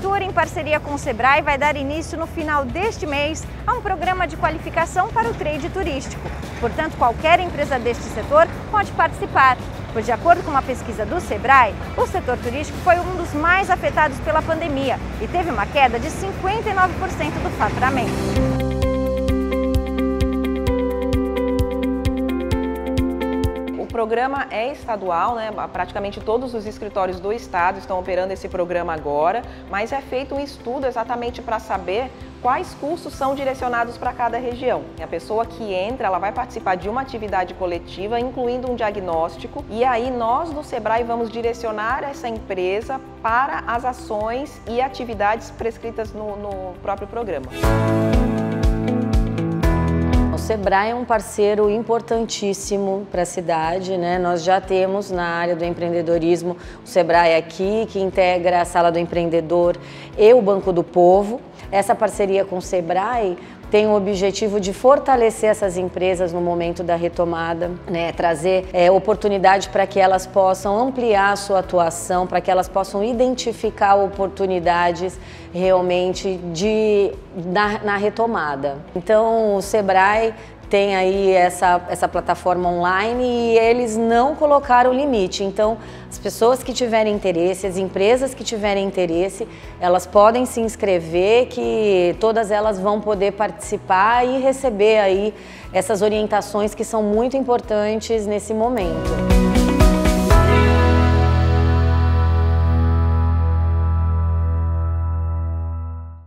Prefeitura, em parceria com o Sebrae, vai dar início no final deste mês a um programa de qualificação para o trade turístico. Portanto, qualquer empresa deste setor pode participar. Pois, de acordo com uma pesquisa do Sebrae, o setor turístico foi um dos mais afetados pela pandemia e teve uma queda de 59% do faturamento. Programa é estadual, né? praticamente todos os escritórios do estado estão operando esse programa agora, mas é feito um estudo exatamente para saber quais cursos são direcionados para cada região. A pessoa que entra, ela vai participar de uma atividade coletiva, incluindo um diagnóstico, e aí nós do Sebrae vamos direcionar essa empresa para as ações e atividades prescritas no, no próprio programa. Sebrae é um parceiro importantíssimo para a cidade, né? Nós já temos na área do empreendedorismo o Sebrae aqui, que integra a Sala do Empreendedor e o Banco do Povo. Essa parceria com o Sebrae tem o objetivo de fortalecer essas empresas no momento da retomada, né? trazer é, oportunidade para que elas possam ampliar a sua atuação, para que elas possam identificar oportunidades realmente de, na, na retomada. Então, o Sebrae tem aí essa, essa plataforma online e eles não colocaram limite. Então, as pessoas que tiverem interesse, as empresas que tiverem interesse, elas podem se inscrever, que todas elas vão poder participar e receber aí essas orientações que são muito importantes nesse momento.